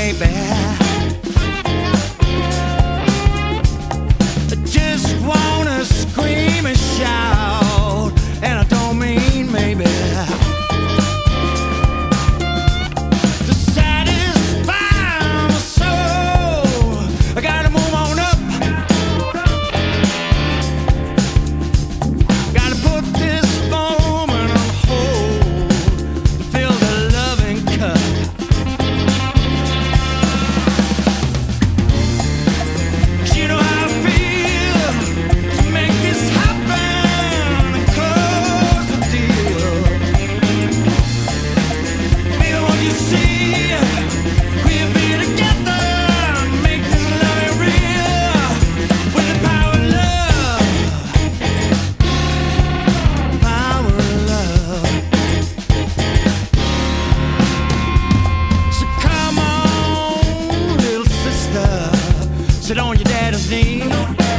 baby. Sit on your daddy's knee.